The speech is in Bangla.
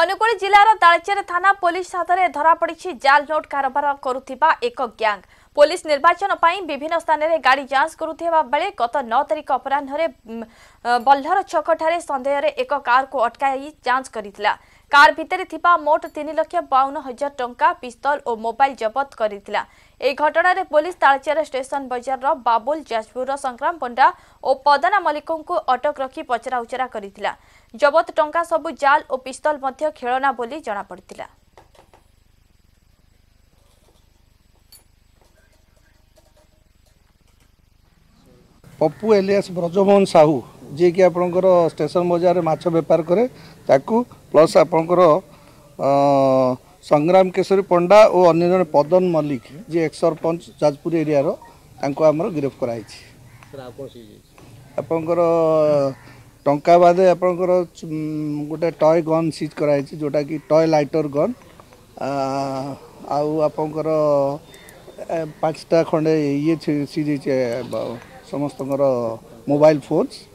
ଅନୁଗୁଳ ଜିଲ୍ଲାର ତାଳଚେର ଥାନା ପୋଲିସ ହାତରେ ଧରାପଡ଼ିଛି ଜାଲ୍ ନୋଟ୍ କାରବାର କରୁଥିବା ଏକ ଗ୍ୟାଙ୍ଗ୍ পুলিশ নির্বাচন পাই বিভিন্ন স্থানের গাড়ি যাঞ্চ করুবা বেড়ে গত নয় তারিখ অপরাহ্নে বল্লর ছকঠার সন্দেহের এক কারু অটকাই যাঞ্চ করেছিল কার ভিতরে থিবা মোট তিন লক্ষ বাউন হাজার টঙ্কা পিস্তল ও মোবাইল জবত করেছিল এই ঘটনার পুলিশ তালচেরা স্টেশন বজারর বাবুল যাজপুরর সংগ্রাম পণ্ডা ও পদনা মল্লিকঙ্কু অটক রক্ষি পচরাউচরা করেছিল জবত টঙ্কা সবু জাল ও পিস্তল মধ্য খেলনা বলে জনাপড়া ପପୁ ଏଲିଆସ ବ୍ରଜମୋହନ ସାହୁ ଯିଏକି ଆପଣଙ୍କର ଷ୍ଟେସନ ବଜାରରେ ମାଛ ବେପାର କରେ ତାକୁ ପ୍ଲସ୍ ଆପଣଙ୍କର ସଂଗ୍ରାମ କେଶରୀ ପଣ୍ଡା ଓ ଅନ୍ୟ ଜଣେ ପଦନ ମଲ୍ଲିକ ଯିଏ ଏକ୍ସରପଞ୍ଚ ଯାଜପୁର ଏରିଆର ତାଙ୍କୁ ଆମର ଗିରଫ କରାଯାଇଛି ଆପଣଙ୍କର ଟଙ୍କା ବାଦେ ଆପଣଙ୍କର ଗୋଟେ ଟଏ ଗନ୍ ସିଜ୍ କରାଯାଇଛି ଯେଉଁଟାକି ଟଏ ଲାଇଟର ଗନ୍ ଆଉ ଆପଣଙ୍କର पाँचटा खण्डे इ सिचे समस्तको मोबाइल फोन्स